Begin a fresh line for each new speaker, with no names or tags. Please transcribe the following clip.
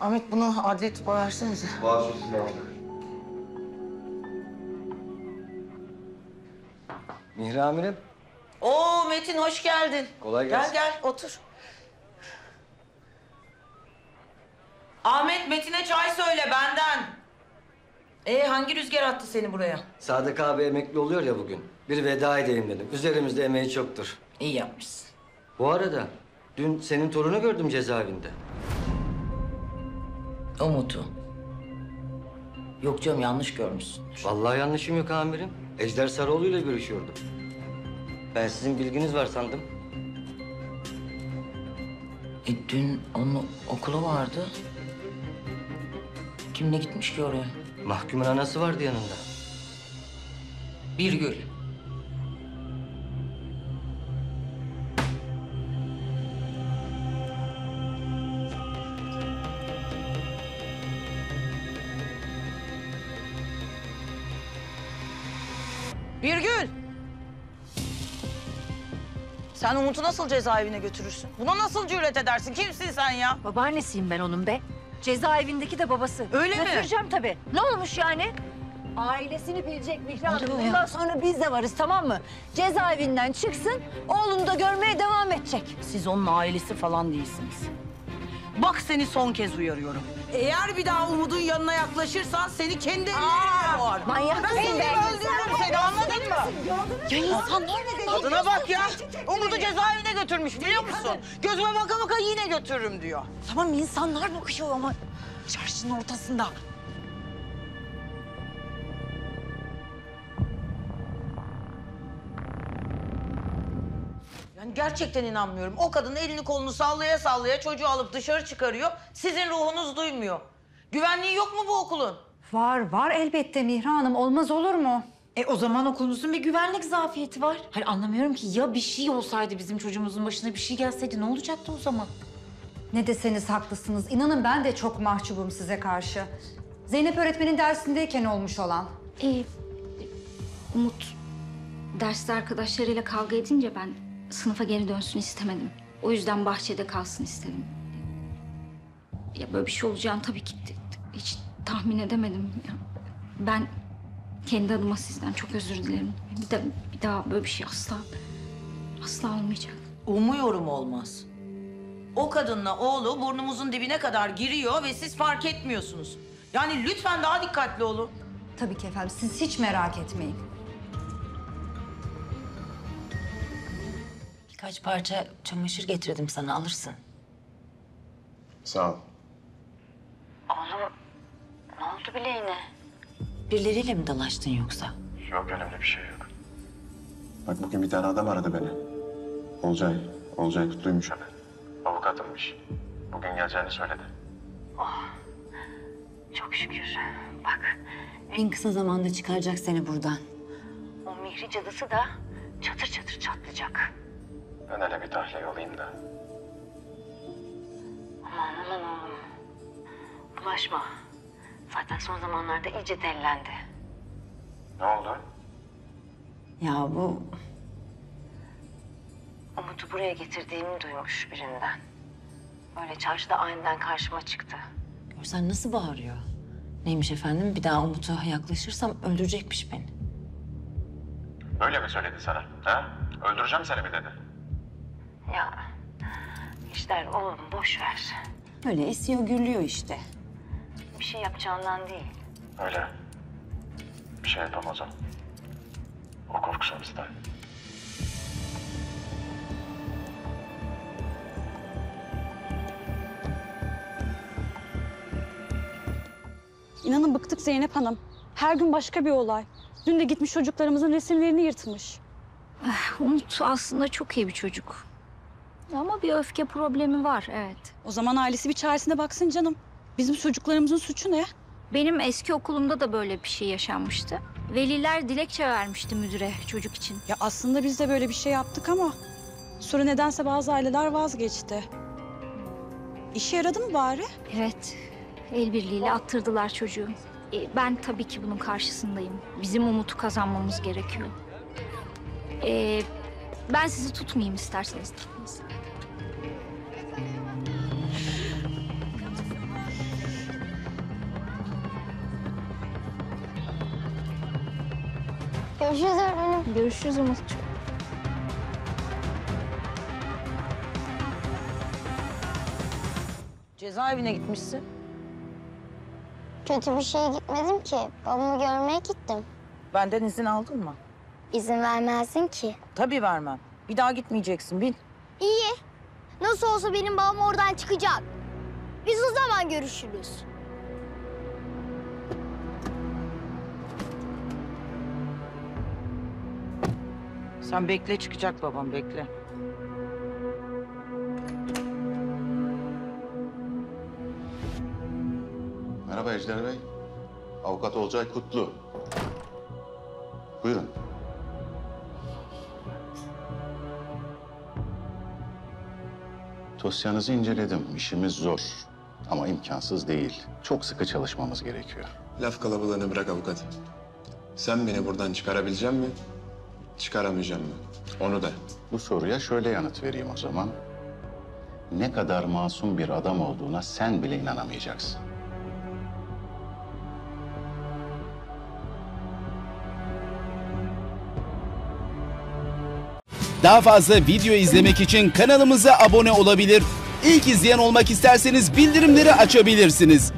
Ahmet bunu adli tıpa versenize.
Aldık.
Mihri amirim.
Oo Metin hoş geldin.
Kolay gelsin.
Gel gel otur. Ahmet Metin'e çay söyle benden. Ee hangi rüzgar attı seni buraya?
Sadık abi emekli oluyor ya bugün. Bir veda edeyim dedim. Üzerimizde emeği çoktur.
İyi yapmışsın.
Bu arada dün senin torunu gördüm cezaevinde.
Umut'u. Yok canım yanlış görmüşsün.
Vallahi yanlışım yok amirim. Ejder Sarıoğlu ile görüşüyordum. Ben sizin bilginiz var sandım.
E dün onun okulu vardı. Kimle gitmiş ki oraya?
Mahkumun anası vardı yanında.
Birgül. Birgül! Sen Umut'u nasıl cezaevine götürürsün? Buna nasıl cüret edersin? Kimsin sen ya?
Babaannesiyim ben onun be. Cezaevindeki de babası.
Öyle mi?
Götüreceğim tabii. Ne olmuş yani? Ailesini bilecek Mihri Hanım. Bundan sonra biz de varız tamam mı? Cezaevinden çıksın, oğlunu da görmeye devam edecek.
Siz onun ailesi falan değilsiniz. Bak seni son kez uyarıyorum. Eğer bir daha Umut'un yanına yaklaşırsan seni kendi ellerimle boğarım.
Manyak
Ben seni öldürürüm seni anladın mı?
Ya insanlar ne
Adına bak ya. Umut'u cezaevine götürmüş biliyor musun? Gözüme baka baka yine götürürüm diyor.
Tamam insanlar bakışıyor ama çarşının ortasında.
Yani gerçekten inanmıyorum. O kadın elini kolunu sallaya sallaya çocuğu alıp dışarı çıkarıyor. Sizin ruhunuz duymuyor. Güvenliği yok mu bu okulun?
Var, var elbette Mihra Hanım. Olmaz olur mu?
E o zaman okulunuzun bir güvenlik zafiyeti var. Hayır anlamıyorum ki ya bir şey olsaydı bizim çocuğumuzun başına bir şey gelseydi ne olacaktı o zaman?
Ne deseniz haklısınız. İnanın ben de çok mahcubum size karşı. Zeynep öğretmenin dersindeyken olmuş olan.
Ee, Umut derste arkadaşlarıyla kavga edince ben sınıfa geri dönsün istemedim. O yüzden bahçede kalsın istedim. Ya böyle bir şey olacağını tabii ki hiç tahmin edemedim. Ya ben kendi adıma sizden çok özür dilerim. Bir, de, bir daha böyle bir şey asla asla olmayacak.
Umuyorum olmaz. O kadınla oğlu burnumuzun dibine kadar giriyor ve siz fark etmiyorsunuz. Yani lütfen daha dikkatli olun.
Tabii ki efendim. Siz hiç merak etmeyin.
Birkaç parça çamaşır getirdim sana alırsın.
Sağ ol.
Ne oldu bileğine?
Birileriyle mi dalaştın yoksa?
Yok önemli bir şey yok. Bak bugün bir tane adam aradı beni. Olcay. Olcay Kutlu'ymuş adı. Avukatımmış. Bugün geleceğini söyledi.
Çok şükür. Bak
En kısa zamanda çıkaracak seni buradan.
o Mihri cadısı da çatır çatır çatlayacak.
Ben hele bir tahliye olayım da.
Aman aman oğlum. Bulaşma. Zaten son zamanlarda iyice dellendi.
Ne oldu?
Ya bu
Umut'u buraya getirdiğimi duymuş birinden. Öyle çarşıda aniden karşıma çıktı.
görsen nasıl bağırıyor. Neymiş efendim bir daha Umut'a yaklaşırsam öldürecekmiş beni.
Böyle mi söyledi sana? Ha? Öldüreceğim seni mi dedi?
Ya işler oğlum boş ver.
Öyle esiyor gürlüyor işte.
Bir şey yapacağından değil.
Öyle. Bir şey yapamaz o. O korkusunuzda.
İnanın bıktık Zeynep Hanım. Her gün başka bir olay. Dün de gitmiş çocuklarımızın resimlerini yırtmış.
Umut aslında çok iyi bir çocuk. Ama bir öfke problemi var evet.
O zaman ailesi bir çaresine baksın canım. Bizim çocuklarımızın suçu ne?
Benim eski okulumda da böyle bir şey yaşanmıştı. Veliler dilekçe vermişti müdüre çocuk için.
Ya aslında biz de böyle bir şey yaptık ama... Sonra nedense bazı aileler vazgeçti. İşe yaradı mı bari?
Evet, el birliğiyle attırdılar çocuğu. E, ben tabii ki bunun karşısındayım. Bizim Umut'u kazanmamız gerekiyor. E, ben sizi tutmayayım isterseniz.
Görüşürüz öğretmenim.
Görüşürüz Umut'cuğum.
Cezaevine gitmişsin.
Kötü bir şeye gitmedim ki. Babamı görmeye gittim.
Benden izin aldın mı?
İzin vermezdin ki.
Tabii vermem. Bir daha gitmeyeceksin bil.
İyi. Nasıl olsa benim babam oradan çıkacak. Biz o zaman görüşürüz.
Sen bekle çıkacak babam bekle.
Merhaba Ejder Bey. Avukat Olcay Kutlu. Buyurun. Dosyanızı inceledim. İşimiz zor. Ama imkansız değil. Çok sıkı çalışmamız gerekiyor.
Laf kalabalığını bırak avukat. Sen beni buradan çıkarabilecek mi? Çıkaramayacağım mı? Onu da.
Bu soruya şöyle yanıt vereyim o zaman. Ne kadar masum bir adam olduğuna sen bile inanamayacaksın.
Daha fazla video izlemek için kanalımıza abone olabilir. İlk izleyen olmak isterseniz bildirimleri açabilirsiniz.